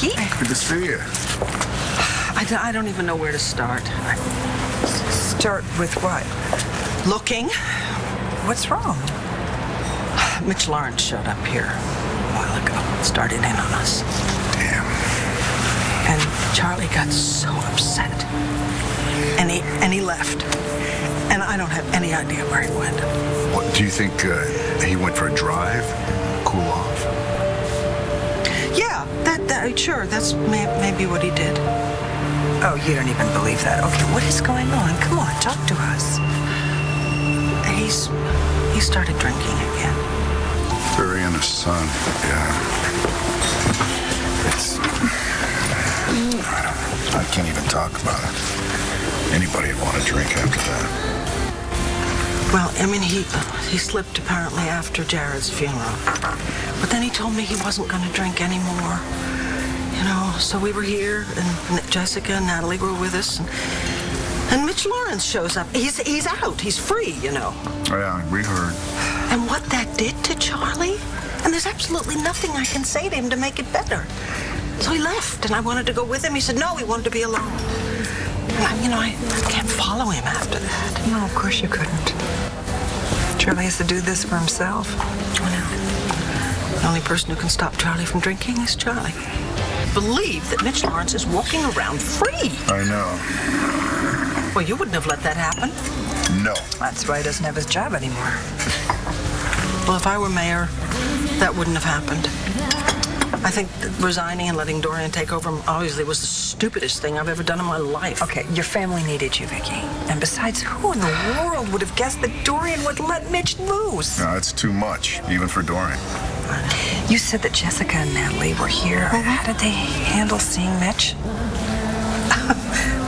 Good to see you. I, d- I don't even know where to start. Start with what? looking. What's wrong? Mitch Lawrence showed up here a while ago. Started in on us. Damn. And Charlie got so upset. And he and he left. And I don't have any idea where he went. What do you think? Uh, he went for a drive, cool off. Yeah, that, that sure, that's may, maybe what he did. Oh, you don't even believe that. Okay, what is going on? Come on, talk to us. He's he started drinking again. Bury in the sun. Yeah. It's. I don't. I can't even talk about it. Anybody would want to drink after that. Well, I mean, he he slipped apparently after Jared's funeral, but then he told me he wasn't going to drink anymore. You know, so we were here, and Jessica and Natalie were with us, and, and Mitch Lawrence shows up. He's he's out. He's free. You know. Oh, yeah, we heard. And what that did to Charlie, and there's absolutely nothing I can say to him to make it better. So he left, and I wanted to go with him. He said no, he wanted to be alone. And I, you know, I, I can't follow him after that. No, of course you couldn't. Charlie has to do this for himself. I know. The only person who can stop Charlie from drinking is Charlie. Believe that Mitch Lawrence is walking around free. I know. Well, you wouldn't have let that happen. No. That's why he doesn't have his job anymore. Well, if I were mayor, that wouldn't have happened. I think that resigning and letting Dorian take over obviously was the stupidest thing I've ever done in my life. Okay, your family needed you, Viki. And besides, who in the world would have guessed that Dorian would let Mitch lose? No, that's too much, even for Dorian. You said that Jessica and Natalie were here. How did they handle seeing Mitch?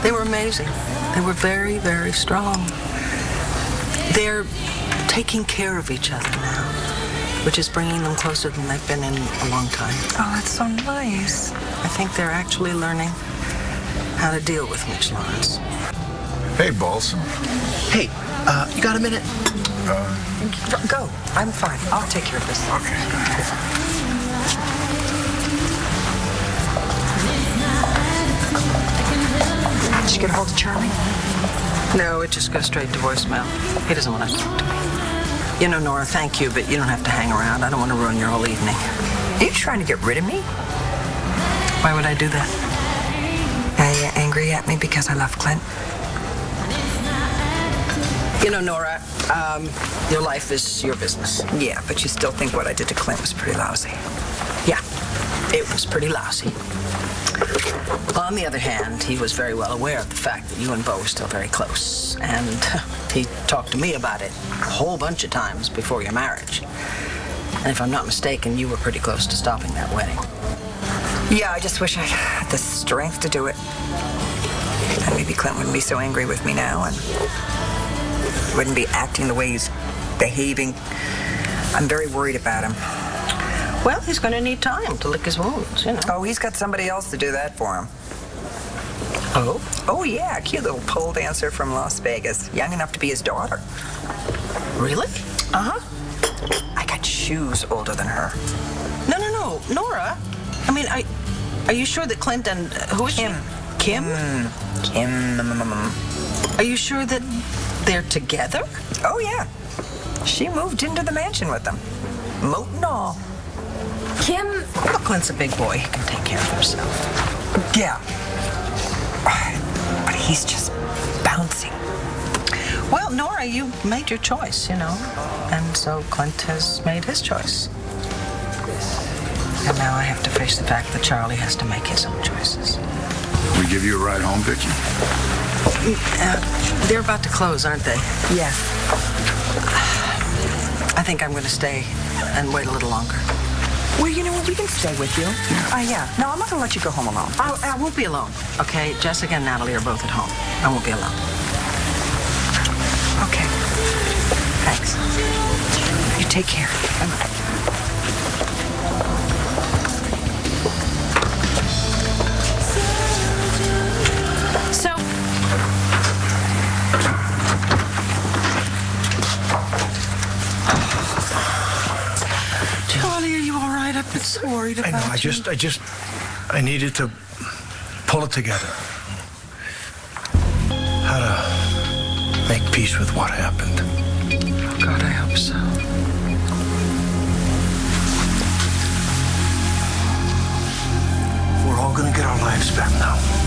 They were amazing. They were very, very strong. They're taking care of each other now, which is bringing them closer than they've been in a long time. Oh, that's so nice. I think they're actually learning how to deal with Mitch Lawrence. Hey, Balsam. Hey, uh, you got a minute? Go. I'm fine. I'll take care of this. Okay. Did you get a hold of Charlie? No, it just goes straight to voicemail. He doesn't want to talk to me. You know, Nora, thank you, but you don't have to hang around. I don't want to ruin your whole evening. Are you trying to get rid of me? Why would I do that? Are you angry at me because I left Clint? You know, Nora, um, your life is your business. Yeah, but you still think what I did to Clint was pretty lousy. Yeah, it was pretty lousy. On the other hand, he was very well aware of the fact that you and Bo were still very close. And he talked to me about it a whole bunch of times before your marriage. And if I'm not mistaken, you were pretty close to stopping that wedding. Yeah, I just wish I had the strength to do it. And maybe Clint wouldn't be so angry with me now and wouldn't be acting the way he's behaving. I'm very worried about him. Well, he's going to need time to lick his wounds, you know. Oh, he's got somebody else to do that for him. Oh? Oh, yeah, cute little pole dancer from Las Vegas, young enough to be his daughter. Really? Uh huh. I got shoes older than her. No, no, no. Nora, I mean, I, are you sure that Clint and uh, who is Kim. she? Kim? Kim. Mm, mm, mm, are you sure that they're together? Oh, yeah. She moved into the mansion with them. Moat and all. Kim, Well, Clint's a big boy. He can take care of himself. Yeah. But he's just bouncing. Well, Nora, you made your choice, you know. And so Clint has made his choice. And now I have to face the fact that Charlie has to make his own choices. We give you a ride home, Viki? Uh, they're about to close, aren't they? Yeah. I think I'm going to stay and wait a little longer. Well, you know what? We can stay with you. Yeah. Uh, yeah. No, I'm not going to let you go home alone. I, I won't be alone, okay? Jessica and Natalie are both at home. I won't be alone. Okay. Thanks. You take care. so Charlie, are you all right? I've been so worried about I know. I you. just, I just, I needed to pull it together. How to make peace with what happened. Oh, God, I hope so. We're all gonna get our lives back now.